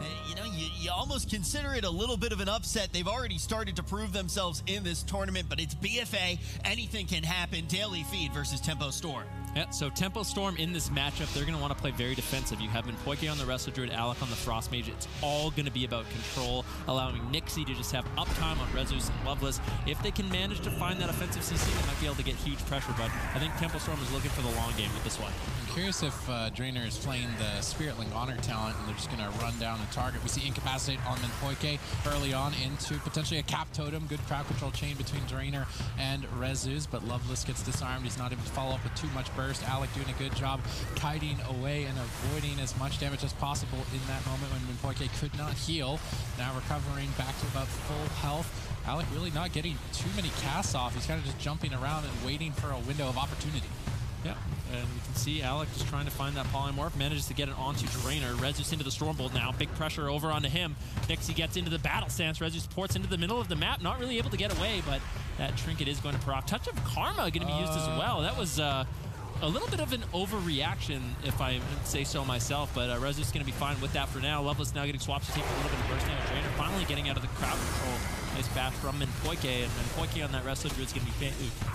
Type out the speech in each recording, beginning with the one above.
Eh, you know, you, you almost consider it a little bit of an upset. They've already started to prove themselves in this tournament, but it's BFA. Anything can happen. Daily Feed versus Tempo Storm. Yeah, so Tempo Storm in this matchup, they're going to want to play very defensive. You have Minpoike on the Resto Druid, Alec on the Frost Mage. It's all going to be about control, allowing Nixie to just have uptime on Rezus and Loveless. If they can manage to find that offensive CC, they might be able to get huge pressure, but I think Tempo Storm is looking for the long game with this one. I'm curious if uh, Drainer is playing the Spirit Link Honor talent and they're just going to run down the target. We see Incapacitate on Minpoike early on into potentially a Cap Totem. Good crowd control chain between Drainer and Rezus, but Loveless gets disarmed. He's not able to follow up with too much burst. Alec doing a good job kiting away and avoiding as much damage as possible in that moment when Minpoike could not heal. Now recovering back to about full health. Alec really not getting too many casts off. He's kind of just jumping around and waiting for a window of opportunity. Yeah, and you can see Alec just trying to find that polymorph, manages to get it onto Drainer. Rezus into the Stormbolt now, big pressure over onto him. Nixie gets into the battle stance. Rezus ports into the middle of the map, not really able to get away, but that trinket is going to proc. Touch of Karma going to be used as well. That was uh, a little bit of an overreaction, if I say so myself, but uh, Rezus is going to be fine with that for now. Loveless now getting swapped to take a little bit of burst damage. Drainer finally getting out of the crowd control. Nice bash from Minpoike, and Minpoike on that Resto Druid is going to be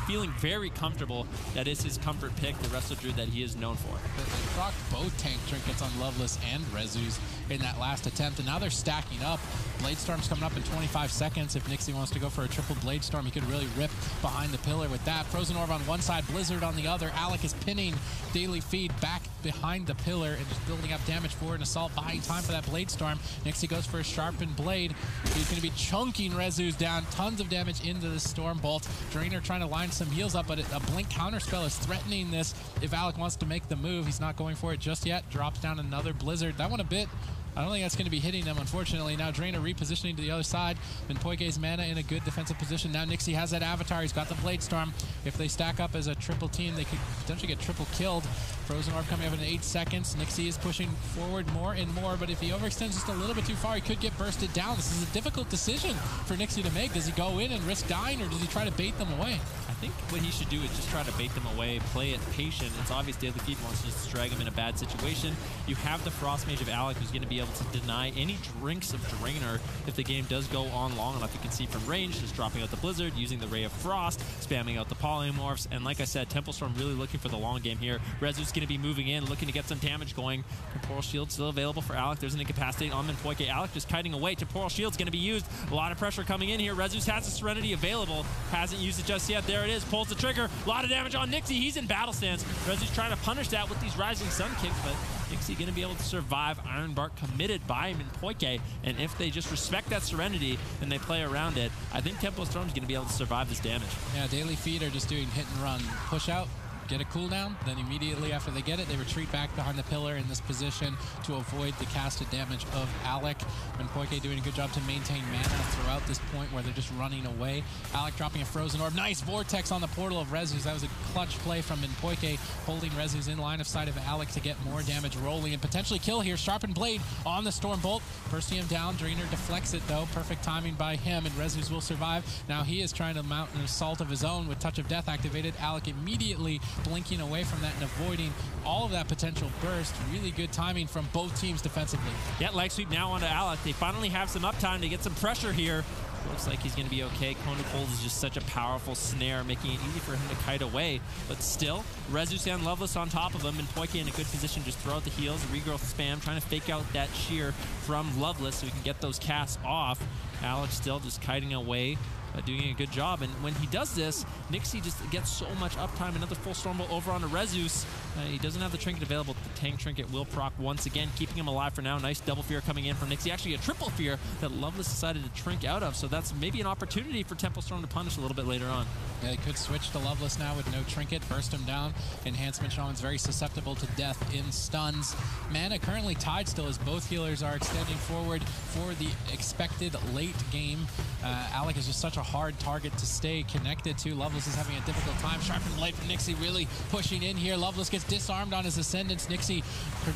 feeling very comfortable. That is his comfort pick, the Resto Druid that he is known for. They procced both tank trinkets on Loveless and Rezus in that last attempt, and now they're stacking up. Blade Storm's coming up in 25 seconds. If Nixie wants to go for a triple Blade Storm, he could really rip behind the pillar with that. Frozen Orb on one side, Blizzard on the other. Alec is pinning Daily Feed back behind the pillar and just building up damage for an assault, buying time for that Blade Storm. Next, he goes for a sharpened blade. He's going to be chunking Rezus down. Tons of damage into the Storm Bolt. Drainer trying to line some heals up, but a Blink counter spell is threatening this. If Alec wants to make the move, he's not going for it just yet. Drops down another Blizzard. That one a bit I don't think that's going to be hitting them, unfortunately. Now Drainer repositioning to the other side. Minpoike's mana in a good defensive position. Now Nixie has that Avatar. He's got the Blade Storm. If they stack up as a triple team, they could potentially get triple killed. Frozen Orb coming up in eight seconds. Nixie is pushing forward more and more, but if he overextends just a little bit too far, he could get bursted down. This is a difficult decision for Nixie to make. Does he go in and risk dying, or does he try to bait them away? I think what he should do is just try to bait them away, play it patient. It's obvious Daily Feed wants to just drag him in a bad situation. You have the Frost Mage of Alec who's going to be able to deny any drinks of Drainer if the game does go on long enough. You can see from range, just dropping out the Blizzard, using the Ray of Frost, spamming out the Polymorphs, and like I said, Tempo Storm really looking for the long game here. Rezu's going to be moving in, looking to get some damage going. Temporal Shield still available for Alec. There's an incapacitating on Minpoike. Alec just kiting away. Temporal Shield's going to be used. A lot of pressure coming in here. Rezus has the Serenity available. Hasn't used it just yet. There it is. Pulls the trigger. A lot of damage on Nixie. He's in battle stance. Rezu's trying to punish that with these Rising Sun kicks, but Nixie going to be able to survive. Ironbark committed by Minpoike, and if they just respect that Serenity and they play around it, I think Tempo Storm's going to be able to survive this damage. Yeah, Daily Feed are just doing hit and run. Push out, get a cooldown, then immediately after they get it, they retreat back behind the pillar in this position to avoid the casted damage of Alec. And Minpoike doing a good job to maintain mana throughout this point where they're just running away. Alec dropping a Frozen Orb. Nice Vortex on the portal of Rezus. That was a clutch play from Minpoike, holding Rezus in line of sight of Alec to get more damage rolling and potentially kill here. Sharpened Blade on the Storm Bolt. Him down. Drainer deflects it though. Perfect timing by him and Rezus will survive. Now he is trying to mount an assault of his own with Touch of Death activated. Alec immediately blinking away from that and avoiding all of that potential burst. Really good timing from both teams defensively. Yeah, leg sweep now onto Alec. They finally have some uptime to get some pressure here. Looks like he's going to be okay. Of Cold is just such a powerful snare, making it easy for him to kite away. But still, Rezusan Loveless on top of him, and Poike in a good position. Just throw out the heals, regrowth spam, trying to fake out that shear from Loveless so he can get those casts off. Alex still just kiting away uh, doing a good job. And when he does this, Nixie just gets so much uptime. Another full Stormbolt over onto Rezus. Uh, he doesn't have the trinket available. The tank trinket will proc once again, keeping him alive for now. Nice double fear coming in from Nixie. Actually, a triple fear that Loveless decided to trink out of. So that's maybe an opportunity for Tempo Storm to punish a little bit later on. Yeah, they could switch to Loveless now with no trinket, burst him down. Enhancement Shaman's very susceptible to death in stuns. Mana currently tied still as both healers are extending forward for the expected late game. Uh, Alec is just such a hard target to stay connected to. Loveless is having a difficult time. Sharpened blade from Nixie really pushing in here. Loveless gets disarmed on his ascendance. Nixie,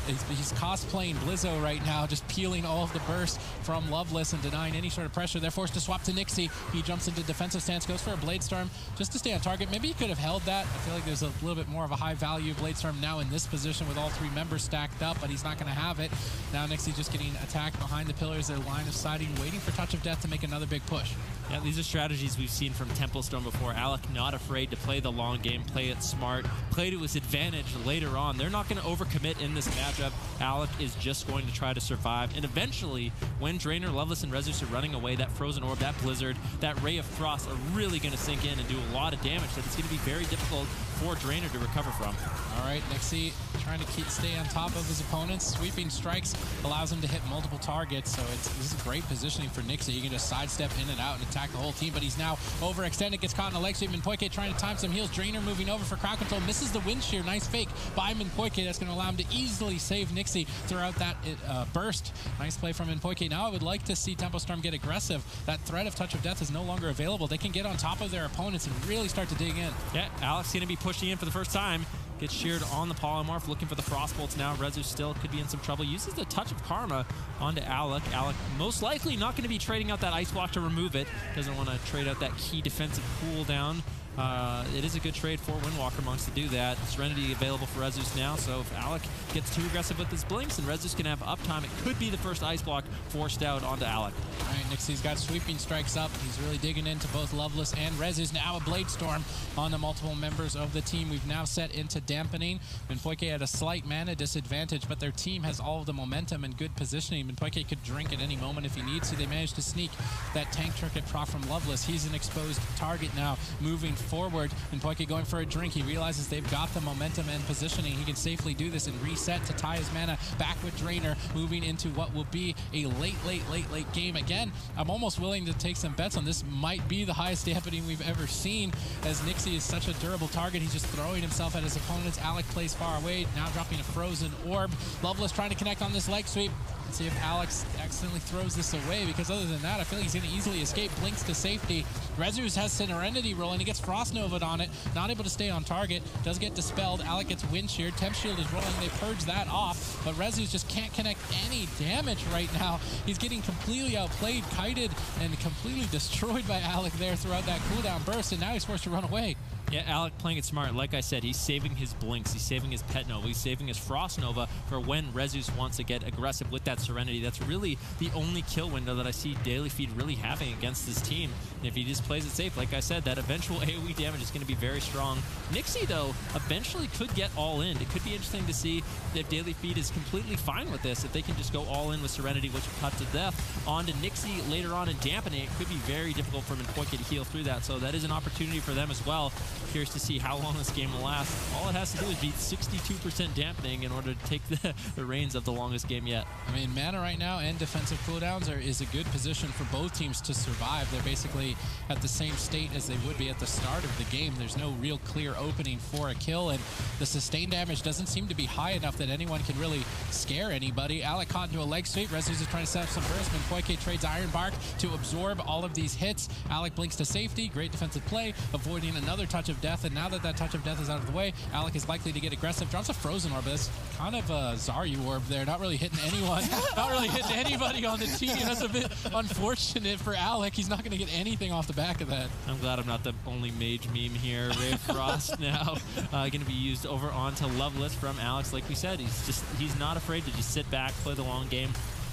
he's, he's cosplaying Blizzo right now, just peeling all of the burst from Loveless and denying any sort of pressure. They're forced to swap to Nixie. He jumps into defensive stance, goes for a Blade Storm just to stay on target. Maybe he could have held that. I feel like there's a little bit more of a high value Blade Storm now in this position with all three members stacked up, but he's not going to have it. Now Nixie just getting attacked behind the pillars, their line of sighting, waiting for Touch of Death to make another big push. Yeah, these are strategies we've seen from Tempo Storm before. Alec not afraid to play the long game, play it smart, play to his advantage later on. They're not going to overcommit in this matchup. Alec is just going to try to survive. And eventually, when Drainer, Loveless, and Rezus are running away, that Frozen Orb, that Blizzard, that Ray of Frost are really going to sink in and do a lot of damage that it's going to be very difficult for Drainer to recover from. All right, Nixie trying to keep stay on top of his opponents. Sweeping strikes allows him to hit multiple targets, so it's this is great positioning for Nixie. He can just sidestep in and out and attack the whole team, but he's now overextended, gets caught in a leg sweep. Minpoike trying to time some heals. Drainer moving over for crowd control, misses the wind shear. Nice fake by Minpoike. That's going to allow him to easily save Nixie throughout that uh, burst. Nice play from Minpoike. Now I would like to see Tempo Storm get aggressive. That threat of Touch of Death is no longer available. They can get on top of their opponents and really start to dig in. Yeah, Alex going to be pushing in for the first time. Gets sheared on the polymorph, looking for the frost bolts now. Rezu still could be in some trouble. Uses the touch of karma onto Alec. Alec most likely not going to be trading out that ice block to remove it. Doesn't want to trade out that key defensive cooldown. Uh, it is a good trade for Windwalker Monks to do that. Serenity available for Rezus now, so if Alec gets too aggressive with his blinks and Rezus can have uptime, it could be the first ice block forced out onto Alec. All right, Nixie's got sweeping strikes up. He's really digging into both Loveless and Rezus. Now a Blade Storm on the multiple members of the team. We've now set into dampening. Minpoike had a slight mana disadvantage, but their team has all of the momentum and good positioning. Minpoike could drink at any moment if he needs to. They managed to sneak that tank trinket proc from Loveless. He's an exposed target now, moving forward. And Poike going for a drink. He realizes they've got the momentum and positioning. He can safely do this and reset to tie his mana back with Drainer, moving into what will be a late, late, late, late game. Again, I'm almost willing to take some bets on this. Might be the highest dampening we've ever seen as Nixie is such a durable target. He's just throwing himself at his opponents. Alec plays far away, now dropping a frozen orb. Loveless trying to connect on this leg sweep. Let's see if Alex accidentally throws this away, because other than that, I feel like he's going to easily escape. Blinks to safety. Rezus has Serenity rolling. He gets Frost Nova on it. Not able to stay on target. Does get dispelled. Alec gets Wind Shear. Temp Shield is rolling. They purge that off, but Rezus just can't connect any damage right now. He's getting completely outplayed, kited, and completely destroyed by Alec there throughout that cooldown burst, and now he's forced to run away. Yeah, Alec playing it smart. Like I said, he's saving his Blinks, he's saving his Pet Nova, he's saving his Frost Nova for when Rezus wants to get aggressive with that Serenity. That's really the only kill window that I see Daily Feed really having against this team. And if he just plays it safe, like I said, that eventual AoE damage is going to be very strong. Nixie, though, eventually could get all in. It could be interesting to see if Daily Feed is completely fine with this, if they can just go all in with Serenity, which will cut to death, onto Nixie later on and dampening. It could be very difficult for Minpoike to heal through that, so that is an opportunity for them as well. Curious to see how long this game will last. All it has to do is beat 62% dampening in order to take the, the reins of the longest game yet. I mean, mana right now and defensive cooldowns are, is a good position for both teams to survive. They're basically at the same state as they would be at the start of the game. There's no real clear opening for a kill, and the sustain damage doesn't seem to be high enough that anyone can really scare anybody. Alec caught into a leg sweep. Rezus is trying to set up some burst. Minpoike trades Iron Bark to absorb all of these hits. Alec blinks to safety. Great defensive play, avoiding another touch of death, and now that that touch of death is out of the way, Alec is likely to get aggressive. Drops a frozen orb. That's kind of a Zaryu orb there. Not really hitting anyone. not really hitting anybody on the team. That's a bit unfortunate for Alec. He's not going to get anything off the back of that. I'm glad I'm not the only mage meme here. Ray Frost now uh, going to be used over onto Loveless from Alex. Like we said, he's just he's not afraid to just sit back, play the long game.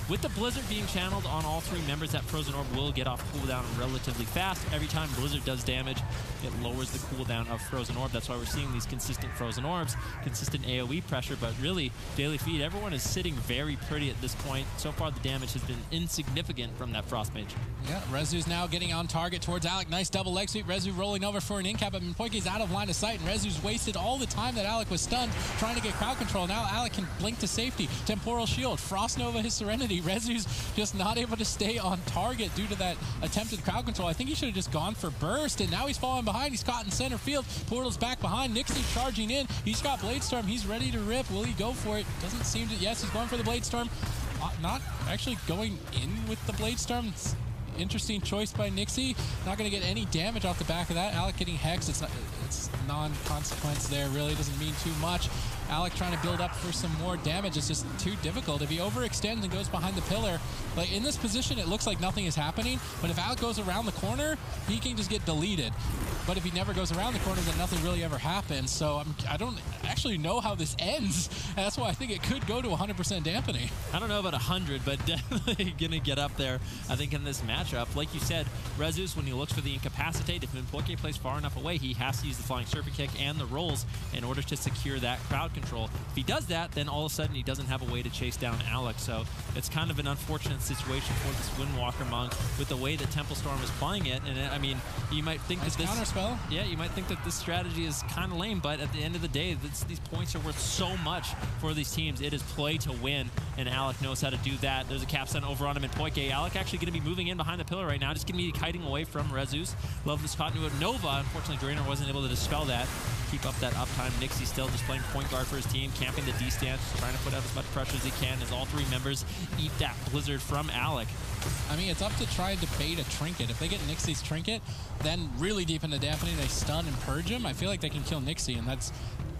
With the Blizzard being channeled on all three members, that Frozen Orb will get off cooldown relatively fast. Every time Blizzard does damage, it lowers the cooldown of Frozen Orb. That's why we're seeing these consistent Frozen Orbs, consistent AoE pressure, but really, Daily Feed, everyone is sitting very pretty at this point. So far, the damage has been insignificant from that Frost Mage. Yeah, Rezu's now getting on target towards Alec. Nice double leg sweep. Rezu rolling over for an incap, but Minpoike's out of line of sight, and Rezu's wasted all the time that Alec was stunned trying to get crowd control. Now Alec can blink to safety. Temporal Shield, Frost Nova his Serenity. Rezu's just not able to stay on target due to that attempted crowd control. I think he should have just gone for burst, and now he's falling behind. He's caught in center field. Portal's back behind. Nixie charging in. He's got Blade Storm. He's ready to rip. Will he go for it? Doesn't seem to. Yes, he's going for the Blade Storm. Uh, not actually going in with the Blade Storm. It's interesting choice by Nixie. Not going to get any damage off the back of that. Alec getting Hex. It's, it's non-consequence there. Really doesn't mean too much. Alec trying to build up for some more damage. It's just too difficult. If he overextends and goes behind the pillar, like in this position, it looks like nothing is happening. But if Alec goes around the corner, he can just get deleted. But if he never goes around the corner, then nothing really ever happens. So I'm, I do not actually know how this ends. And that's why I think it could go to 100% dampening. I don't know about 100, but definitely going to get up there, I think, in this matchup. Like you said, Rezus, when he looks for the incapacitate, if Minpoike plays far enough away, he has to use the flying serpent kick and the rolls in order to secure that crowd control. If he does that, then all of a sudden he doesn't have a way to chase down Alex. So it's kind of an unfortunate situation for this Windwalker monk with the way that Tempo Storm is playing it. And I mean, you might think that this spell. Yeah, you might think that this strategy is kind of lame, but at the end of the day, this, these points are worth so much for these teams. It is play to win, and Alec knows how to do that. There's a cap sent over on him in Poike. Alec actually going to be moving in behind the pillar right now, just going to be kiting away from Rezus. Love this into a Nova. Unfortunately, Drainer wasn't able to dispel that. Keep up that uptime. Nixie still just playing point guard for his team, camping the D stance, trying to put out as much pressure as he can as all three members eat that blizzard from Alec. I mean, it's up to try to bait a trinket. If they get Nixie's trinket, then really deep into dampening, they stun and purge him. I feel like they can kill Nixie, and that's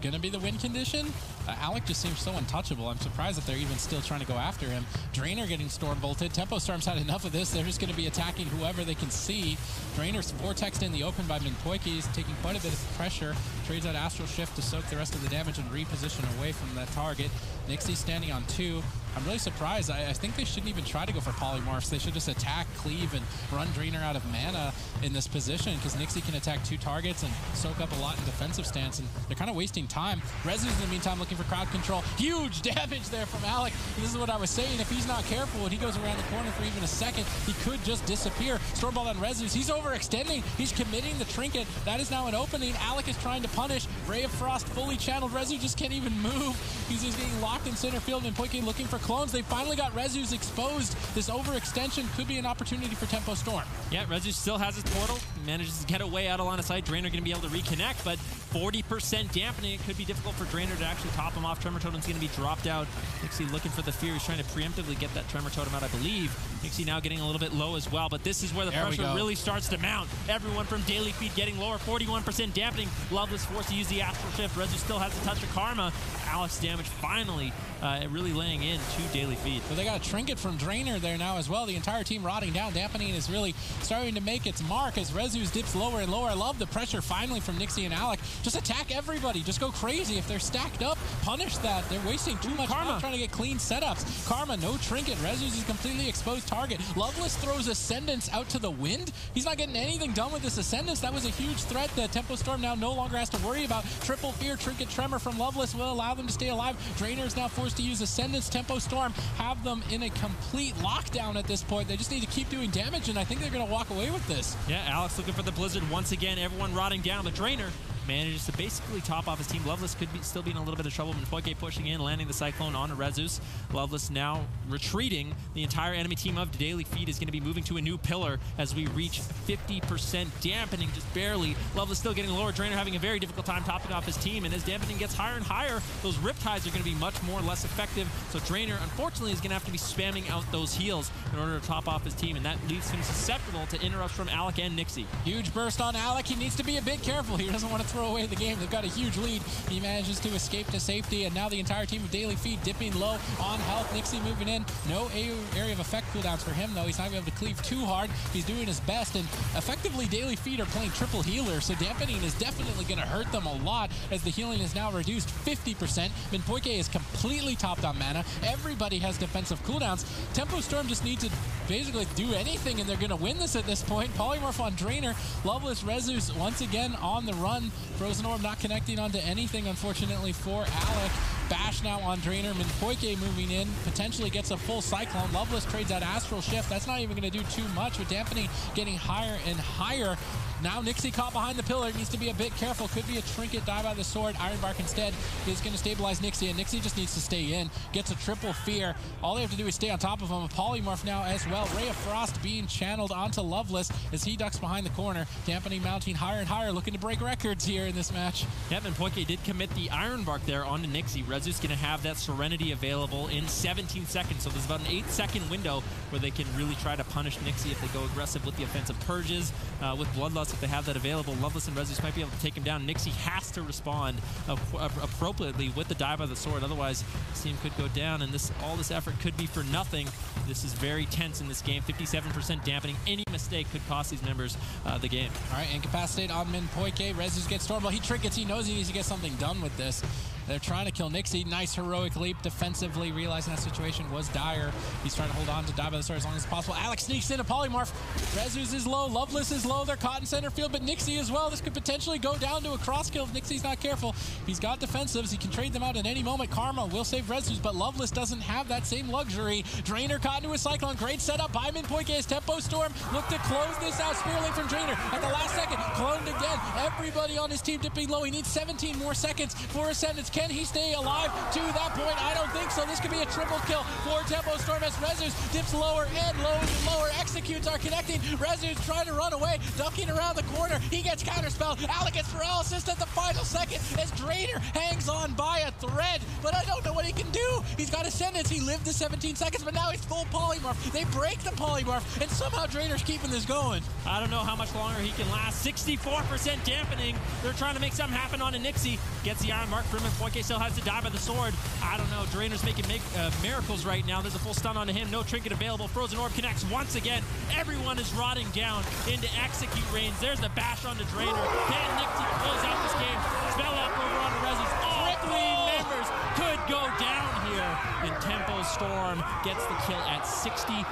going to be the win condition. Uh, Alec just seems so untouchable. I'm surprised that they're even still trying to go after him. Drainer getting storm bolted. Tempo Storm's had enough of this. They're just going to be attacking whoever they can see. Drainer's vortexed in the open by Minpoike. He's taking quite a bit of pressure. Trades out Astral Shift to soak the rest of the damage and reposition away from that target. Nixie standing on two. I'm really surprised. I, I, think they shouldn't even try to go for polymorphs. They should just attack, cleave, and run Drainer out of mana in this position because Nixie can attack two targets and soak up a lot in defensive stance, and they're kind of wasting time. Rezus, in the meantime, looking for crowd control. Huge damage there from Alec. This is what I was saying. If he's not careful and he goes around the corner for even a second, he could just disappear. Stormbolt on Rezus. He's overextending. He's committing the trinket. That is now an opening. Alec is trying to punish. Ray of Frost fully channeled. Rezu just can't even move. He's just getting locked in center field and Poike looking for clones. They finally got Rezus exposed. This overextension could be an opportunity for Tempo Storm. Yeah, Rezus still has his portal. Manages to get away out of line of sight. Drainer going to be able to reconnect, but 40% dampening. It could be difficult for Drainer to actually top him off. Tremor Totem's going to be dropped out. Nixie looking for the fear. He's trying to preemptively get that Tremor Totem out, I believe. Nixie now getting a little bit low as well, but this is where the there pressure really starts to mount. Everyone from Daily Feed getting lower. 41% dampening. Loveless forced to use the Astral Shift. Rezus still has a touch of Karma. Alex damage finally uh, really laying in to Daily Feed. But they got a trinket from Drainer there now as well. The entire team rotting down. Dampening is really starting to make its mark as Rezus dips lower and lower. I love the pressure finally from Nixie and Alec. Just attack everybody. Just go crazy. If they're stacked up, punish that. They're wasting too much time trying to get clean setups. Karma, no trinket. Rezus is completely exposed target. Loveless throws Ascendance out to the wind. He's not getting anything done with this Ascendance. That was a huge threat that Tempo Storm now no longer has to worry about. Triple Fear, Trinket Tremor from Loveless will allow them to stay alive. Drainer is now forced to use Ascendance. Tempo Storm have them in a complete lockdown at this point. They just need to keep doing damage, and I think they're going to walk away with this. Yeah, Alex looking for the Blizzard once again. Everyone rotting down. The Drainer manages to basically top off his team. Loveless could be still be in a little bit of trouble. Minpoike pushing in, landing the Cyclone onto Rezus. Loveless now retreating. The entire enemy team of Daily Feed is going to be moving to a new pillar as we reach 50% dampening, just barely. Loveless still getting lower. Drainer having a very difficult time topping off his team, and as dampening gets higher and higher, those Riptides are going to be much more less effective. So Drainer, unfortunately, is going to have to be spamming out those heals in order to top off his team, and that leaves him susceptible to interrupts from Alec and Nixie. Huge burst on Alec. He needs to be a bit careful. He doesn't want to throw away the game. They've got a huge lead. He manages to escape to safety, and now the entire team of Daily Feed dipping low on health. Nixie moving in. No area of effect cooldowns for him, though. He's not going to be able to cleave too hard. He's doing his best, and effectively, Daily Feed are playing triple healer, so dampening is definitely going to hurt them a lot as the healing is now reduced 50%. Minpoike is completely topped on mana. Everybody has defensive cooldowns. Tempo Storm just needs to basically do anything, and they're going to win this at this point. Polymorph on Drainer. Loveless Rezus once again on the run. Frozen Orb not connecting onto anything, unfortunately, for Alec. Bash now on Drainer. Minpoike moving in. Potentially gets a full Cyclone. Loveless trades that Astral Shift. That's not even going to do too much with Dampening getting higher and higher. Now Nixie caught behind the pillar. Needs to be a bit careful. Could be a trinket die by the sword. Ironbark instead is going to stabilize Nixie, and Nixie just needs to stay in. Gets a triple fear. All they have to do is stay on top of him. A polymorph now as well. Ray of Frost being channeled onto Loveless as he ducks behind the corner. Dampening mounting higher and higher, looking to break records here in this match. And Poike did commit the Ironbark there onto Nixie. Rezu's going to have that Serenity available in 17 seconds. So there's about an eight second window where they can really try to punish Nixie if they go aggressive with the offensive purges. Uh, with Bloodlust, if they have that available, Loveless and Rezus might be able to take him down. Nixie has to respond appropriately with the dive by the sword. Otherwise, this team could go down, and this all this effort could be for nothing. This is very tense in this game. 57% dampening. Any mistake could cost these members uh, the game. All right, incapacitate on Min Poike. Rezus gets stormed. Well, he trinkets. He knows he needs to get something done with this. They're trying to kill Nixie. Nice heroic leap defensively, realizing that situation was dire. He's trying to hold on to die by the sword as long as possible. Alex sneaks in a polymorph. Rezus is low. Loveless is low. They're caught in center field, but Nixie as well. This could potentially go down to a cross kill if Nixie's not careful. He's got defensives. He can trade them out at any moment. Karma will save Rezus, but Loveless doesn't have that same luxury. Drainer caught into a Cyclone. Great setup by Min Poike's Tempo Storm. Look to close this out. Spearling from Drainer at the last second. Cloned again. Everybody on his team dipping low. He needs 17 more seconds for Ascendance. Can he stay alive to that point? I don't think so. This could be a triple kill for Tempo Storm as Rezus dips lower and lower and lower. Executes are connecting. Rezus trying to run away, ducking around the corner. He gets counterspelled. Alec gets paralysis at the final second as Drainer hangs on by a thread. But I don't know what he can do. He's got ascendance. He lived the 17 seconds, but now he's full polymorph. They break the polymorph, and somehow Drainer's keeping this going. I don't know how much longer he can last. 64% dampening. They're trying to make something happen on a Nixie. Gets the Ironbark from him. 1K still has to die by the sword. I don't know. Drainer's making make, uh, miracles right now. There's a full stun onto him. No trinket available. Frozen Orb connects once again. Everyone is rotting down into execute range. There's the bash onto Drainer. Can Nixie close out this game? Spell up over onto Rezus. All three members could go down here in tempo Storm gets the kill at 66%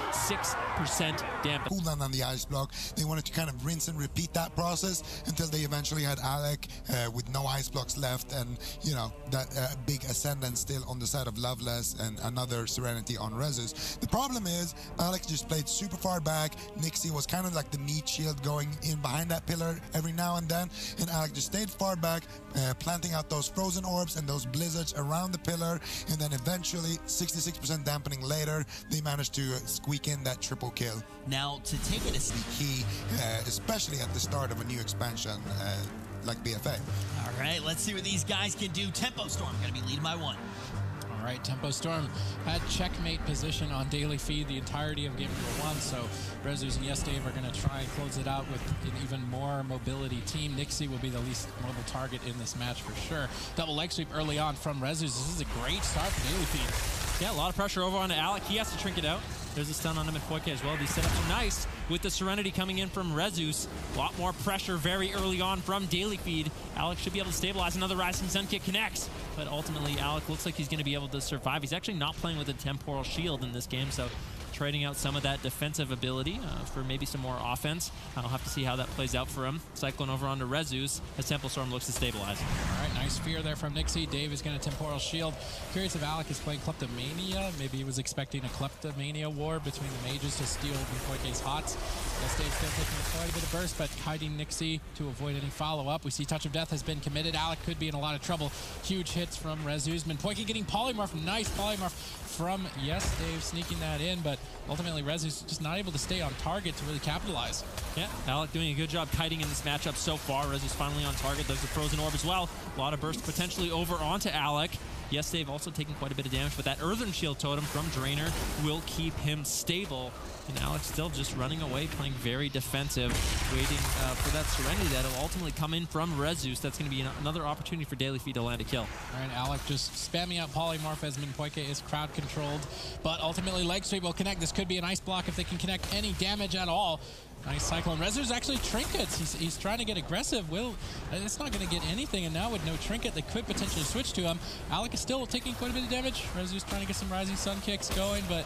damage. Cooldown on the ice block. They wanted to kind of rinse and repeat that process until they eventually had Alec uh, with no ice blocks left and, you know, that uh, big ascendant still on the side of Loveless and another Serenity on Rezus. The problem is Alec just played super far back. Nixie was kind of like the meat shield going in behind that pillar every now and then. And Alec just stayed far back, uh, planting out those frozen orbs and those blizzards around the pillar. And then eventually, 66% dampening later, they managed to squeak in that triple kill. Now, to take it a key, uh, especially at the start of a new expansion uh, like BFA. All right, let's see what these guys can do. Tempo Storm going to be leading by one. All right, Tempo Storm had checkmate position on daily feed the entirety of game number one, so Rezus and Yes Dave are going to try and close it out with an even more mobility team. Nixie will be the least mobile target in this match for sure. Double leg sweep early on from Rezus. This is a great start for daily feed. Yeah, a lot of pressure over on Alec. He has to trinket out. There's a stun on him at Poike as well. These setups are nice with the Serenity coming in from Rezus. A lot more pressure very early on from Daily Feed. Alex should be able to stabilize. Another Rising Sun kick connects. But ultimately, Alec looks like he's going to be able to survive. He's actually not playing with a Temporal Shield in this game, so trading out some of that defensive ability uh, for maybe some more offense. I'll have to see how that plays out for him. Cyclone over onto Rezus as Tempo Storm looks to stabilize. Nice fear there from Nixie. Dave is going to Temporal Shield. Curious if Alec is playing Kleptomania. Maybe he was expecting a Kleptomania war between the mages to steal Minpoike's hots. Yes, Dave's still taking quite a bit of burst, but hiding Nixie to avoid any follow-up. We see Touch of Death has been committed. Alec could be in a lot of trouble. Huge hits from Rezus. Minpoike getting Polymorph. Nice Polymorph from Yes Dave sneaking that in, but ultimately Rez is just not able to stay on target to really capitalize. Yeah, Alec doing a good job kiting in this matchup so far. Rez is finally on target. There's a Frozen Orb as well. A lot of burst potentially over onto Alec. Yes, they've also taken quite a bit of damage, but that Earthen Shield Totem from Drainer will keep him stable. And Alex still just running away, playing very defensive, waiting uh, for that Serenity that'll ultimately come in from Rezus. That's going to be an another opportunity for Daily Feed to land a kill. All right, Alec just spamming out Polymorph as Minpoike is crowd controlled, but ultimately Leg Sweep will connect. This could be an ice block if they can connect any damage at all. Nice Cyclone. Rezu's actually trinkets. He's, he's trying to get aggressive. Will, it's not going to get anything, and now with no trinket, they could potentially switch to him. Alec is still taking quite a bit of damage. Rezu's trying to get some Rising Sun kicks going, but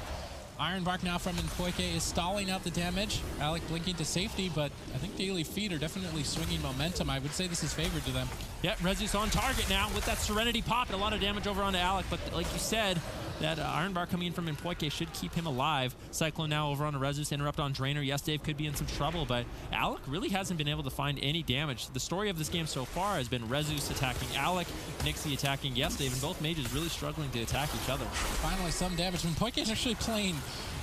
Iron Bark now from Minpoike is stalling out the damage. Alec blinking to safety, but I think Daily Feed are definitely swinging momentum. I would say this is favored to them. Yeah, Rezus on target now with that Serenity pop and a lot of damage over onto Alec. But like you said, that uh, Iron Bark coming in from Minpoike should keep him alive. Cyclone now over on a Rezus, interrupt on Drainer. Yes, Dave could be in some trouble, but Alec really hasn't been able to find any damage. The story of this game so far has been Rezus attacking Alec, Nixie attacking Yes, Dave, and both mages really struggling to attack each other. Finally, some damage. Minpoike is actually playing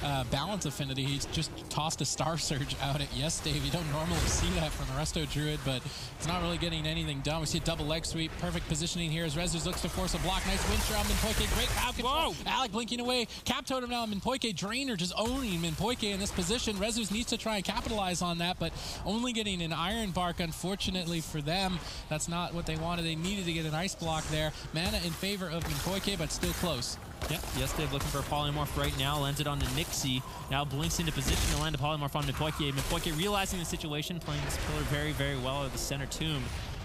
uh, balance affinity. He's just tossed a Star Surge out at Yes Dave. You don't normally see that from the Resto Druid, but it's not really getting anything done. We see a double leg sweep. Perfect positioning here as Rezus looks to force a block. Nice win shot on Minpoike. Great crowd control. Whoa. Alec blinking away. Cap totem now. Minpoike Drainer just owning Minpoike in this position. Rezus needs to try and capitalize on that, but only getting an Iron Bark, unfortunately for them. That's not what they wanted. They needed to get an Ice Block there. Mana in favor of Minpoike, but still close. Yep, yes, Dave looking for a polymorph right now. Lands it onto Nixie. Now blinks into position to land a polymorph on Minpoike. Minpoike realizing the situation, playing this pillar very, very well at the center tomb.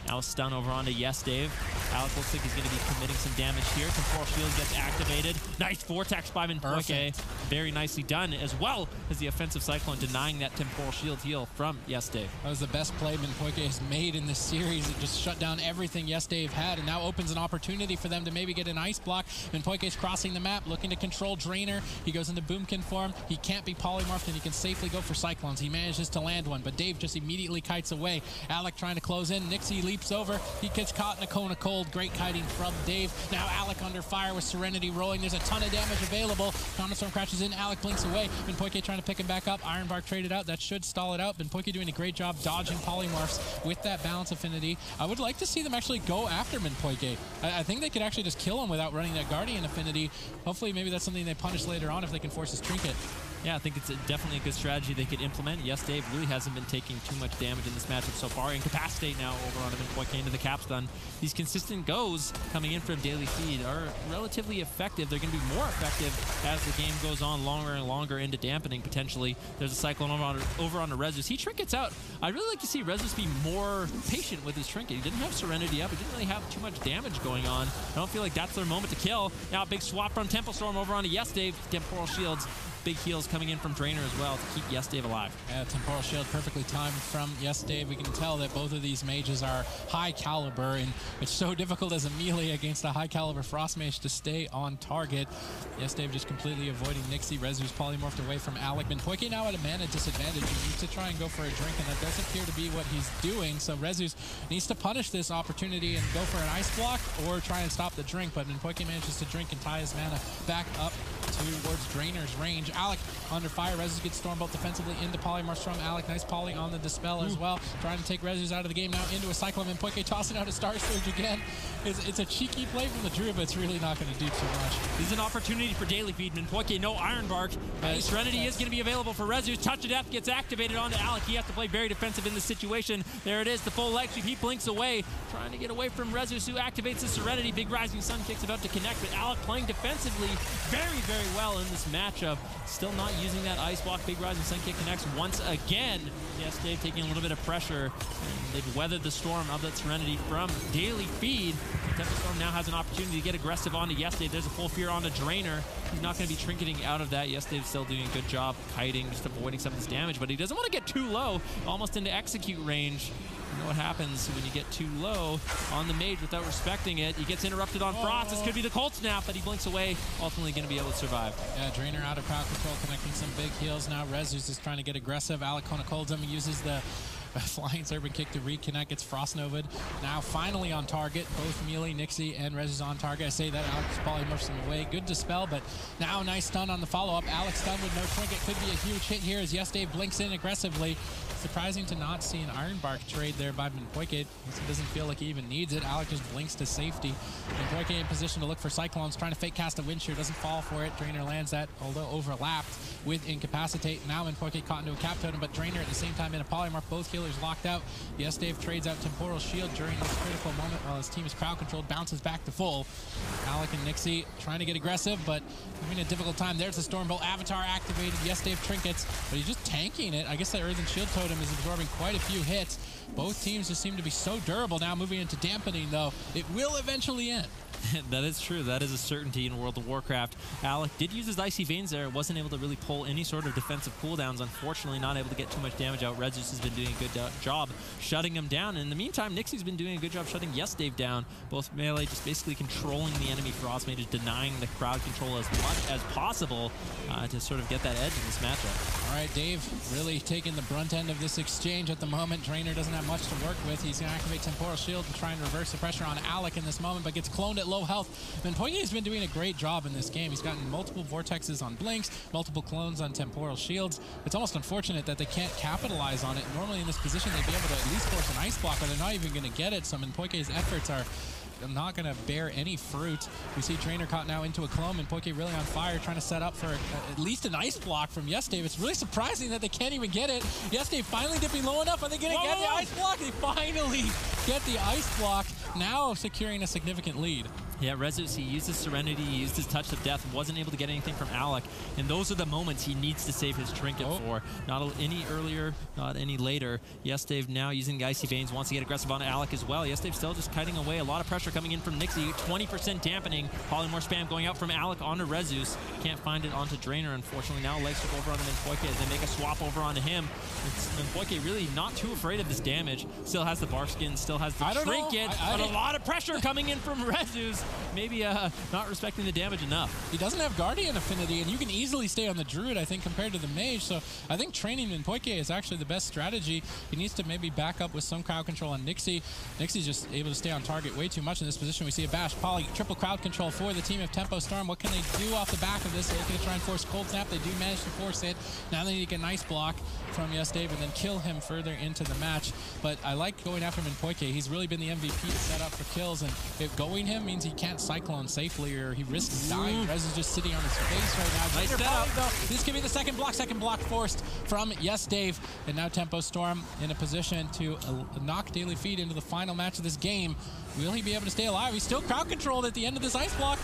Now a stun over onto Yes Dave. Alec looks like he's going to be committing some damage here. Temporal Shield gets activated. Nice Vortex by Minpoike. Very nicely done, as well as the offensive Cyclone denying that Temporal Shield heal from Yes Dave. That was the best play Minpoike has made in this series. It just shut down everything Yes Dave had and now opens an opportunity for them to maybe get an ice block. Minpoike's crossing the map, looking to control Drainer. He goes into Boomkin form. He can't be polymorphed and he can safely go for Cyclones. He manages to land one, but Dave just immediately kites away. Alec trying to close in. Nixie leaps over. He gets caught in a cone of cold. Great kiting from Dave. Now Alec under fire with Serenity rolling. There's a ton of damage available. Storm crashes in. Alec blinks away. Minpoike trying to pick him back up. Ironbark traded out. That should stall it out. Minpoike doing a great job dodging polymorphs with that balance affinity. I would like to see them actually go after Minpoike. I, I think they could actually just kill him without running that Guardian affinity. Hopefully, maybe that's something they punish later on if they can force his trinket. Yeah, I think it's a, definitely a good strategy they could implement. Yes, Dave really hasn't been taking too much damage in this matchup so far. Incapacitate now over on him point into the cap stun. These consistent goes coming in from Daily Feed are relatively effective. They're going to be more effective as the game goes on longer and longer into dampening potentially. There's a Cyclone over on, over on the Rezus. He trinkets out. I'd really like to see Rezus be more patient with his trinket. He didn't have Serenity up. He didn't really have too much damage going on. I don't feel like that's their moment to kill. Now, a big swap from Tempo Storm over on onto Yes Dave. Temporal Shields big heals coming in from Drainer as well to keep Yes Dave alive. Yeah, Temporal Shield perfectly timed from Yes Dave. We can tell that both of these mages are high caliber, and it's so difficult as a melee against a high caliber Frost Mage to stay on target. Yes Dave just completely avoiding Nixie. Rezu's polymorphed away from Alec. Minpoike now at a mana disadvantage. He needs to try and go for a drink, and that doesn't appear to be what he's doing. So Rezus needs to punish this opportunity and go for an ice block or try and stop the drink, but Minpoike manages to drink and tie his mana back up towards Drainer's range. Alec under fire. Rezus gets Stormbolt defensively into Polymorphs from Alec. Nice poly on the Dispel as well. Trying to take Rezus out of the game now into a Cyclone. And Poike tossing out a Star Surge again. It's, it's a cheeky play from the Druid, but it's really not going to do too much. This is an opportunity for Daily Feed. and Poike, no Iron Bark. Uh, Serenity is going to be available for Rezus. Touch of Death gets activated onto Alec. He has to play very defensive in this situation. There it is, the full leg sweep. He blinks away, trying to get away from Rezus, who activates the Serenity. Big Rising Sun kick's about to connect, but Alec playing defensively very, very well in this matchup. Still not using that Ice Block. Big Rising Sun kick connects once again. Yes, Dave taking a little bit of pressure. And they've weathered the storm of that Serenity from Daily Feed. Tempo Storm now has an opportunity to get aggressive onto Yes Dave. There's a full fear on the Drainer. He's not going to be trinketing out of that. Yes Dave's still doing a good job kiting, just avoiding some of this damage, but he doesn't want to get too low, almost into execute range. You know what happens when you get too low on the mage without respecting it. He gets interrupted on Frost. This could be the cold snap, but he blinks away. Ultimately going to be able to survive. Yeah, Drainer out of crowd control, connecting some big heals now. Rezus is just trying to get aggressive. Alec Kona holds him. He uses the Flying Serpent Kick to reconnect. Gets Frost Nova. Now finally on target. Both melee, Nixie, and Rezus on target. I say that Alex polymorphs him away. Good dispel, but now nice stun on the follow-up. Alex stun with no trinket. Could be a huge hit here as Yes Dave blinks in aggressively. Surprising to not see an Iron Bark trade there by Minpoike. It doesn't feel like he even needs it. Alec just blinks to safety. Minpoike in position to look for Cyclones, trying to fake cast a wind shear. Doesn't fall for it. Drainer lands that, although overlapped with Incapacitate. Now Minpoike caught into a Cap Totem, but Drainer at the same time in a Polymorph. Both healers locked out. Yes, Dave trades out Temporal Shield during this critical moment while his team is crowd controlled, bounces back to full. Alec and Nixie trying to get aggressive, but having a difficult time. There's the Stormbolt Avatar activated. Yes, Dave trinkets, but he's just tanking it. I guess that Earthen Shield Totem is absorbing quite a few hits. Both teams just seem to be so durable now. Moving into dampening, though, it will eventually end. that is true. That is a certainty in World of Warcraft. Alec did use his Icy Veins there. Wasn't able to really pull any sort of defensive cooldowns. Unfortunately, not able to get too much damage out. Rezus has been doing a good uh, job shutting him down. And in the meantime, Nixie's been doing a good job shutting Yes Dave down. Both melee just basically controlling the enemy Frost Mages, denying the crowd control as much as possible uh, to sort of get that edge in this matchup. All right, Dave really taking the brunt end of this exchange at the moment. Drainer doesn't have much to work with. He's going to activate Temporal Shield and try and reverse the pressure on Alec in this moment, but gets cloned at low health. Poike has been doing a great job in this game. He's gotten multiple vortexes on Blinks, multiple clones on Temporal Shields. It's almost unfortunate that they can't capitalize on it. Normally in this position, they'd be able to at least force an Ice Block, but they're not even going to get it. So Poike's efforts are not going to bear any fruit. We see Drainer caught now into a clone and Poike really on fire, trying to set up for a, at least an ice block from Yes Dave. It's really surprising that they can't even get it. Yes Dave finally dipping low enough. Are they going to get the ice block? They finally get the ice block, now securing a significant lead. Yeah, Rezus, he used his Serenity, he used his Touch of Death, wasn't able to get anything from Alec, and those are the moments he needs to save his Trinket oh. for. Not any earlier, not any later. Yes, Dave now using the Icy Veins, wants to get aggressive on Alec as well. Yes, Dave still just kiting away. A lot of pressure coming in from Nixie, 20% dampening. Polymorph spam going out from Alec onto Rezus. Can't find it onto Drainer, unfortunately. Now legs took over on Minpoike as they make a swap over onto him. Minpoike really not too afraid of this damage. Still has the Barkskin, still has the Trinket, I, I, a lot of pressure coming in from Rezus maybe uh, not respecting the damage enough. He doesn't have Guardian affinity, and you can easily stay on the Druid, I think, compared to the Mage. So I think training in Poike is actually the best strategy. He needs to maybe back up with some crowd control on Nixie. Nixie's just able to stay on target way too much in this position. We see a Bash Poly, triple crowd control for the team of Tempo Storm. What can they do off the back of this? They're looking to try and force Cold Snap. They do manage to force it. Now they need to get a nice block from Yes Dave and then kill him further into the match. But I like going after him in Poike. He's really been the MVP set up for kills, and if going him means he can't Cyclone safely or he risks dying. Rez is just sitting on his face right now. Nice setup. Though. This could be the second block, second block forced from Yes Dave. And now Tempo Storm in a position to uh, knock Daily Feed into the final match of this game. Will he be able to stay alive? He's still crowd controlled at the end of this ice block.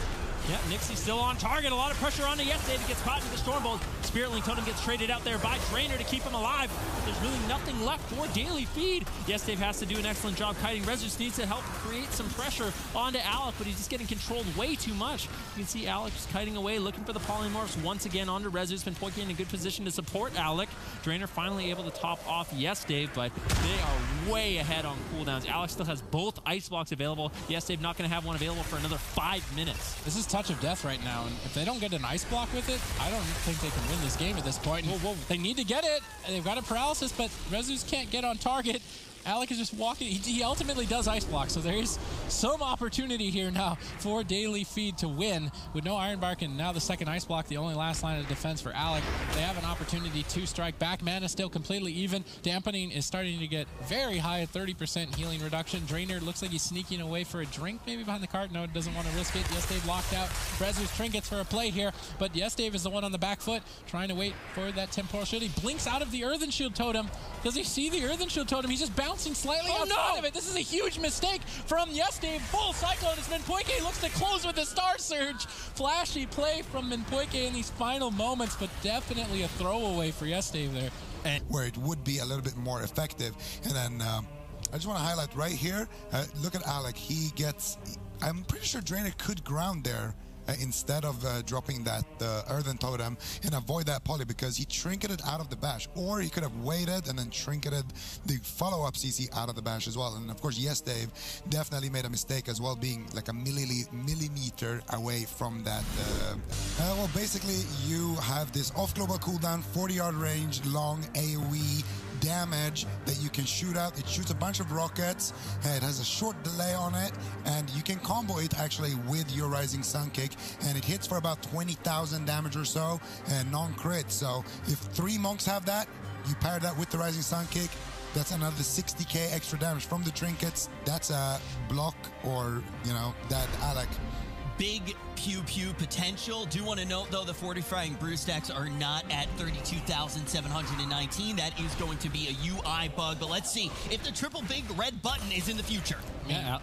Yeah, Nixie still on target. A lot of pressure on the Yes Dave. gets caught in the storm Stormbolt. Spirit Link Totem gets traded out there by Drainer to keep him alive. There's really nothing left for Daily Feed. Yes Dave has to do an excellent job kiting. Rezus needs to help create some pressure onto Alec, but he's just getting controlled way too much. You can see Alec just kiting away, looking for the polymorphs once again onto Rezus. Been poking in a good position to support Alec. Drainer finally able to top off Yes Dave, but they are way ahead on cooldowns. Alec still has both ice blocks available. Yes Dave not going to have one available for another five minutes. This is touch of death right now, and if they don't get an ice block with it, I don't think they can win this game at this point. Whoa, whoa. They need to get it. They've got a paralysis, but Rezus can't get on target. Alec is just walking. He, he, ultimately does ice block, so there is some opportunity here now for Daily Feed to win. With no Iron Bark and now the second ice block, the only last line of defense for Alec. They have an opportunity to strike back. Mana is still completely even. Dampening is starting to get very high at 30% healing reduction. Drainer looks like he's sneaking away for a drink maybe behind the cart. No, doesn't want to risk it. Yes, Dave locked out. Rezus trinkets for a play here, but Yes, Dave is the one on the back foot trying to wait for that temporal shield. He blinks out of the Earthen Shield Totem. Does he see the Earthen Shield Totem? He's just bouncing slightly oh, outside no. of it. This is a huge mistake from Yes Dave. Full Cyclone as Minpoike looks to close with a Star Surge. Flashy play from Minpoike in these final moments, but definitely a throwaway for Yes Dave there. And where it would be a little bit more effective. And then um, I just want to highlight right here, uh, look at Alec. He gets, I'm pretty sure Drainer could ground there instead of uh, dropping that uh, earthen totem and avoid that poly because he trinketed out of the bash. Or he could have waited and then trinketed the follow-up CC out of the bash as well. And of course yes Dave definitely made a mistake as well being like a millimeter away from that uh, uh, well basically you have this off global cooldown 40 yard range long AoE damage that you can shoot out. It shoots a bunch of rockets. It has a short delay on it, and you can combo it actually with your Rising Sun Kick, and it hits for about 20,000 damage or so, and non-crit. So if three monks have that, you pair that with the Rising Sun Kick, that's another 60k extra damage from the trinkets. That's a block or, you know, that Alec big pew pew potential. Do want to note though the fortifying brew stacks are not at 32,719. That is going to be a UI bug, but let's see if the triple big red button is in the future. Yeah.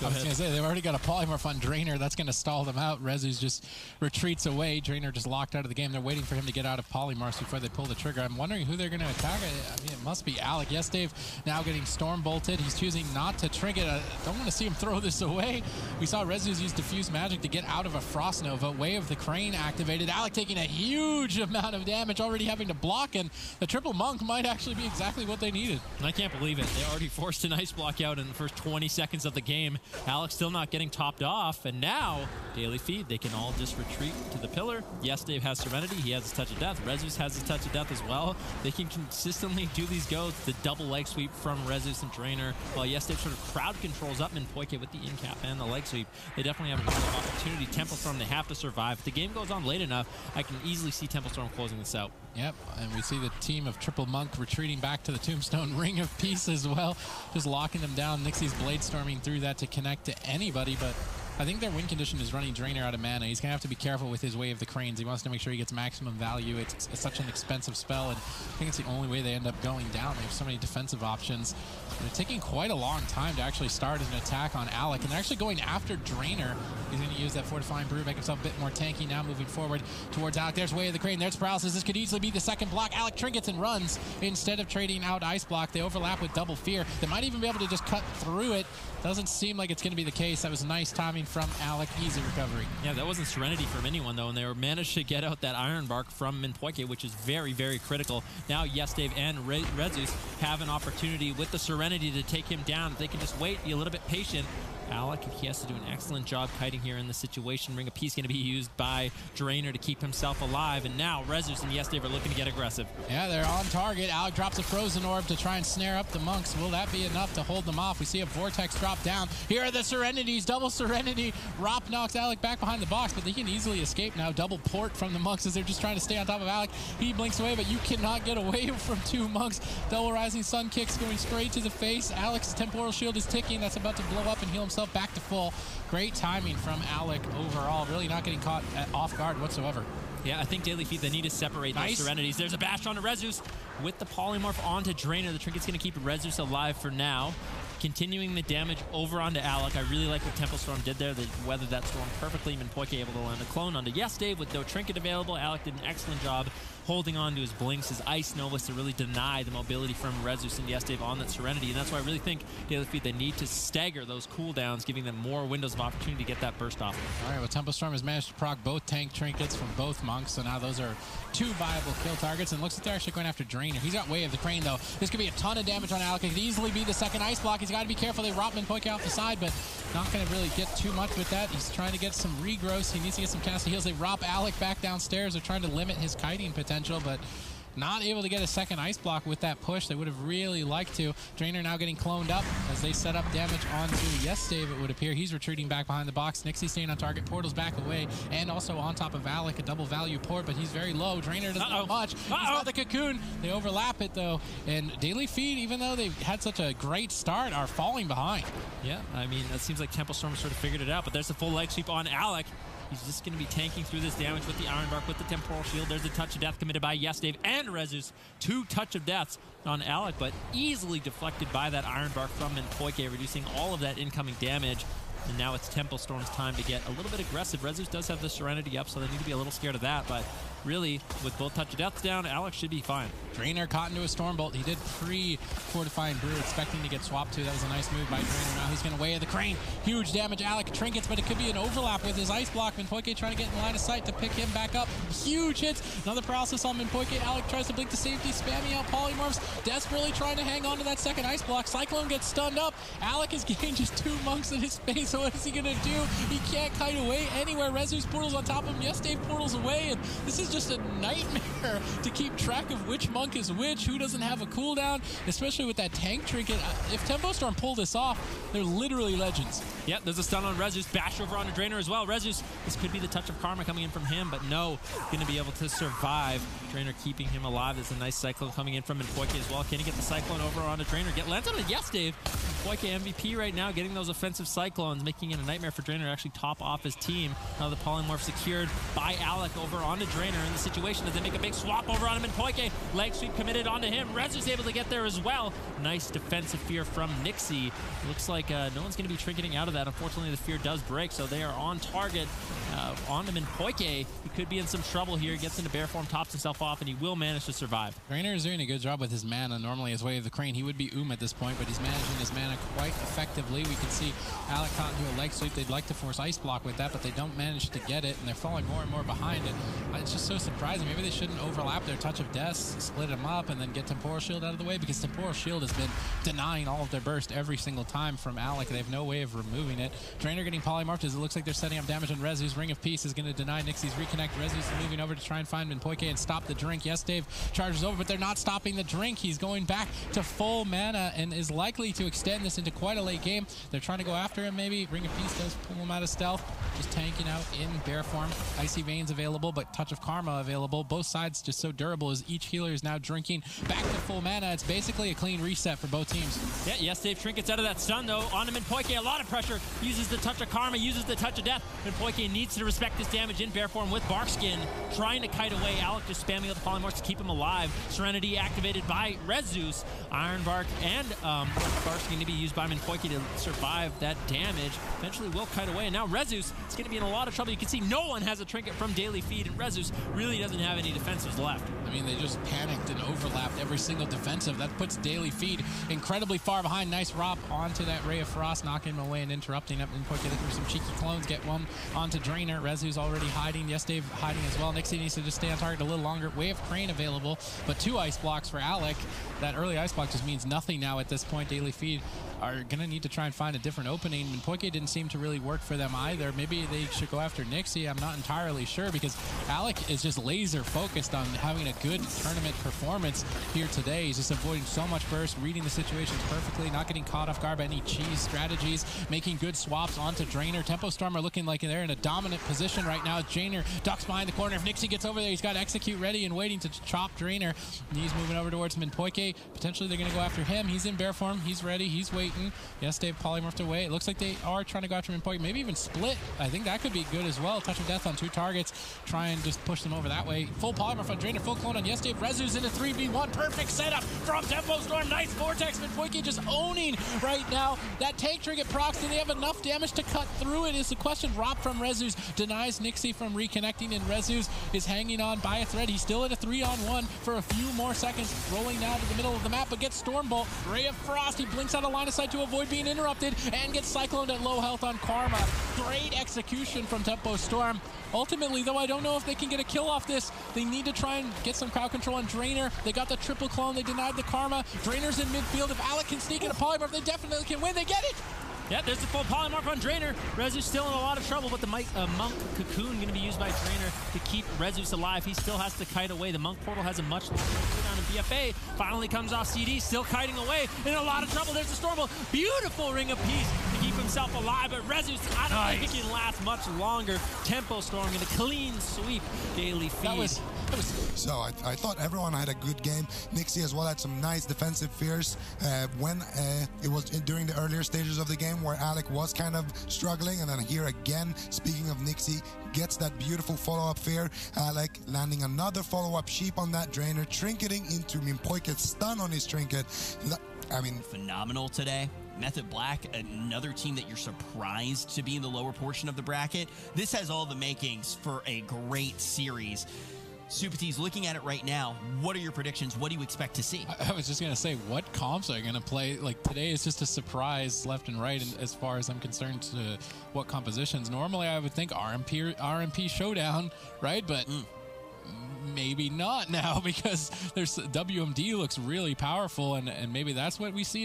Go I was going to say, they've already got a polymorph on Drainer. That's going to stall them out. Rezus just retreats away. Drainer just locked out of the game. They're waiting for him to get out of polymorphs before they pull the trigger. I'm wondering who they're going to attack. I mean, it must be Alec. Yes, Dave now getting storm bolted. He's choosing not to trigger. I don't want to see him throw this away. We saw Rezus use diffuse magic to get out of of a Frost Nova. Way of the Crane activated. Alec taking a huge amount of damage, already having to block, and the triple monk might actually be exactly what they needed. And I can't believe it. They already forced an ice block out in the first 20 seconds of the game. Alex still not getting topped off, and now daily feed. They can all just retreat to the pillar. Yes, Dave has Serenity. He has his touch of death. Rezus has his touch of death as well. They can consistently do these goes. The double leg sweep from Rezus and Drainer. While Yes, Dave sort of crowd controls up Poike with the in cap and the leg sweep. They definitely have a real opportunity. Tempo Storm, they have to survive. If the game goes on late enough, I can easily see Tempo Storm closing this out. Yep, and we see the team of Triple Monk retreating back to the Tombstone Ring of Peace as well, just locking them down. Nixie's blade storming through that to connect to anybody, but I think their win condition is running Drainer out of mana. He's going to have to be careful with his Way of the Cranes. He wants to make sure he gets maximum value. It's, it's, such an expensive spell, and I think it's the only way they end up going down. They have so many defensive options. They're taking quite a long time to actually start an attack on Alec, and they're actually going after Drainer. He's going to use that Fortifying Brew, make himself a bit more tanky now, moving forward towards Alec. There's Way of the Crane. There's Paralysis. This could easily be the second block. Alec trinkets and runs instead of trading out Ice Block. They overlap with Double Fear. They might even be able to just cut through it. Doesn't seem like it's going to be the case. That was a nice timing from Alec easy recovery. Yeah, that wasn't Serenity from anyone, though, and they were managed to get out that Iron Bark from Minpoike, which is very, very critical. Now, Yes Dave and Re Rezus have an opportunity with the Serenity to take him down. They can just wait, be a little bit patient, Alec, he has to do an excellent job kiting here in the situation. Ring of Peace going to be used by Drainer to keep himself alive. And now Rezus and Yes Dave are looking to get aggressive. Yeah, they're on target. Alec drops a Frozen Orb to try and snare up the Monks. Will that be enough to hold them off? We see a Vortex drop down. Here are the Serenities. Double Serenity. Rop knocks Alec back behind the box, but they can easily escape now. Double port from the Monks as they're just trying to stay on top of Alec. He blinks away, but you cannot get away from two Monks. Double Rising Sun kicks going straight to the face. Alec's Temporal Shield is ticking. That's about to blow up and heal himself himself back to full. Great timing from Alec overall. Really not getting caught uh, off guard whatsoever. Yeah, I think Daily Feed, they need to separate nice. those Serenities. There's a bash on Rezus with the Polymorph onto Drainer. The Trinket's going to keep Rezus alive for now. Continuing the damage over onto Alec. I really like what Tempo Storm did there. They weathered that storm perfectly. Even Minpoike able to land a clone onto Yes Dave with no Trinket available. Alec did an excellent job holding on to his blinks, his ice novas to really deny the mobility from Rezus and on that Serenity. And that's why I really think Daily Feed, they need to stagger those cooldowns, giving them more windows of opportunity to get that burst off. All right, well, Tempo Storm has managed to proc both tank trinkets from both monks, so now those are two viable kill targets, and looks like they're actually going after Drainer. He's got Way of the Crane, though. This could be a ton of damage on Alec. It could easily be the second ice block. He's got to be careful. They Rotman poke out the side, but not going to really get too much with that. He's trying to get some regrowth. He needs to get some cast heals. They Rop Alec back downstairs. They're trying to limit his kiting potential, but not able to get a second ice block with that push. They would have really liked to. Drainer now getting cloned up as they set up damage onto Yes Dave, it would appear. He's retreating back behind the box. Nixie staying on target. Portal's back away. And also on top of Alec, a double value port, but he's very low. Drainer doesn't uh -oh. much. Uh -oh. He's got the cocoon. They overlap it, though. And Daily Feed, even though they've had such a great start, are falling behind. Yeah, I mean, it seems like Tempo Storm sort of figured it out, but there's a full leg sweep on Alec. He's just going to be tanking through this damage with the Iron Bark, with the Temporal Shield. There's a touch of death committed by Yes Dave and Rezus. Two touch of deaths on Alec, but easily deflected by that Iron Bark from Minpoike, reducing all of that incoming damage. And now it's Tempo Storm's time to get a little bit aggressive. Rezus does have the Serenity up, so they need to be a little scared of that, but really, with both touch of deaths down, Alec should be fine. Drainer caught into a Stormbolt. He did pre-fortifying Brew, expecting to get swapped to. That was a nice move by Drainer. Now he's going to weigh the crane. Huge damage. Alec trinkets, but it could be an overlap with his ice block. Minpoike trying to get in line of sight to pick him back up. Huge hits. Another paralysis on Minpoike. Alec tries to blink to safety, spamming out polymorphs. Desperately trying to hang on to that second ice block. Cyclone gets stunned up. Alec is getting just two monks in his face. So what is he going to do? He can't kite away anywhere. Rezus portal's on top of him. Yes, Dave portal's away. And this is just a nightmare to keep track of which monk is which, who doesn't have a cooldown, especially with that tank trinket. Uh, if Tempo Storm pull this off, they're literally legends. Yep, there's a stun on Rezus. Bash over on the Drainer as well. Rezus, this could be the touch of karma coming in from him, but no, going to be able to survive. Drainer keeping him alive. There's a nice Cyclone coming in from Minpoike as well. Can he get the Cyclone over on the Drainer? Get lands on it. Yes, Dave. Minpoike MVP right now, getting those offensive Cyclones, making it a nightmare for Drainer to actually top off his team. Now the Polymorph secured by Alec over on the Drainer in the situation as they make a big swap over on him. And Poike, leg sweep committed onto him. Rezus able to get there as well. Nice defensive fear from Nixie. Looks like uh, no one's going to be trinketing out of that. Unfortunately, the fear does break, so they are on target. Uh, on Minpoike, he could be in some trouble here. Gets into bear form, tops himself off, and he will manage to survive. Drainer is doing a good job with his mana. Normally, his way of the crane, he would be Oom at this point, but he's managing his mana quite effectively. We can see Alec caught into a leg sweep. They'd like to force Ice Block with that, but they don't manage to get it, and they're falling more and more behind it. It's just so surprising. Maybe they shouldn't overlap their Touch of Death, split them up, and then get Temporal Shield out of the way, because Temporal Shield has been denying all of their burst every single time from Alec. They have no way of removing it. Drainer getting polymorphed as it looks like they're setting up damage on Rezus. Ring of Peace is going to deny Nixie's reconnect. Rezus moving over to try and find Minpoike and stop the drink. Yes, Dave charges over, but they're not stopping the drink. He's going back to full mana and is likely to extend this into quite a late game. They're trying to go after him, maybe. Ring of Peace does pull him out of stealth. Just tanking out in bear form. Icy Veins available, but Touch of Karma available. Both sides just so durable as each healer is now drinking back to full mana. It's basically a clean reset for both teams. Yeah, yes, Dave Trinkets out of that stun, though. On Minpoike, a lot of pressure. Uses the touch of karma, uses the touch of death. Minpoike needs to respect this damage in bear form with Barkskin. Trying to kite away. Alec just spamming with the polymorphs to keep him alive. Serenity activated by Rezus. Ironbark and um, Barkskin to be used by Minpoike to survive that damage. Eventually will kite away. And now Rezus is going to be in a lot of trouble. You can see no one has a trinket from Daily Feed, and Rezus really doesn't have any defensives left. I mean, they just panicked and overlapped every single defensive. That puts Daily Feed incredibly far behind. Nice Rop onto that Ray of Frost, knocking him away and interrupting him. And quickly through some cheeky clones, get one onto Drainer. Rezus already hiding. Yes, Dave hiding as well. Nixie needs to just stay on target a little longer. Wave Crane available, but two ice blocks for Alec. That early ice block just means nothing now at this point. Daily Feed are going to need to try and find a different opening. And Poike didn't seem to really work for them either. Maybe they should go after Nixie. I'm not entirely sure because Alec is just laser focused on having a good tournament performance here today. He's just avoiding so much burst, reading the situations perfectly, not getting caught off guard by any cheese strategies, making good swaps onto Drainer. Tempo Storm are looking like they're in a dominant position right now. Drainer ducks behind the corner. If Nixie gets over there, he's got Execute ready and waiting to chop Drainer. He's moving over towards Minpoike. Potentially they're going to go after him. He's in bear form. He's ready. He's waiting. Yes, they've polymorphed away. It looks like they are trying to go after Minpoike. Maybe even split. I think that could be good as well. Touch of Death on two targets. Try and just push them over that way. Full polymorph on Drainer. Full clone on Yes, Dave. Rezus in a 3v1. Perfect setup from Tempo Storm. Nice Vortex. Minpoike just owning right now. That tank trigger procs. Do they have enough damage to cut through it? Is the question. Rop from Rezus denies Nixie from reconnecting, and Rezus is hanging on by a thread. He's still at a three on one for a few more seconds. Rolling now to the middle of the map, but gets Stormbolt. Ray of Frost. He blinks out of line of sight to avoid being interrupted and gets cycloned at low health on Karma. Great execution from Tempo Storm. Ultimately, though, I don't know if they can get a kill off this. They need to try and get some crowd control on Drainer. They got the triple clone. They denied the Karma. Drainer's in midfield. If Alec can sneak in a polymorph, they definitely can win. They get it! Yeah, there's the full polymorph on Drainer. Rezus still in a lot of trouble, but the Mike, uh, Monk Cocoon going to be used by Drainer to keep Rezus alive. He still has to kite away. The Monk Portal has a much longer cooldown, and BFA finally comes off CD, still kiting away. In a lot of trouble. There's the Stormbolt. Beautiful Ring of Peace to keep himself alive, but Rezus, I don't nice. think he can last much longer. Tempo Storm going to clean sweep Daily Feed. So I, I, thought everyone had a good game. Nixie as well had some nice defensive fears uh, when uh, it was during the earlier stages of the game where Alec was kind of struggling, and then here again, speaking of Nixie, gets that beautiful follow-up fear. Alec landing another follow-up sheep on that drainer, trinketing into Minpoike's stun on his trinket. I mean, phenomenal today. Method Black, another team that you're surprised to be in the lower portion of the bracket. This has all the makings for a great series. Supatease, looking at it right now, what are your predictions? What do you expect to see? I, I was just going to say, what comps are going to play? Like today is just a surprise left and right, and as far as I'm concerned, to what compositions. Normally, I would think RMP RMP Showdown, right? But. Mm. Maybe not now because there's WMD looks really powerful and, and maybe that's what we see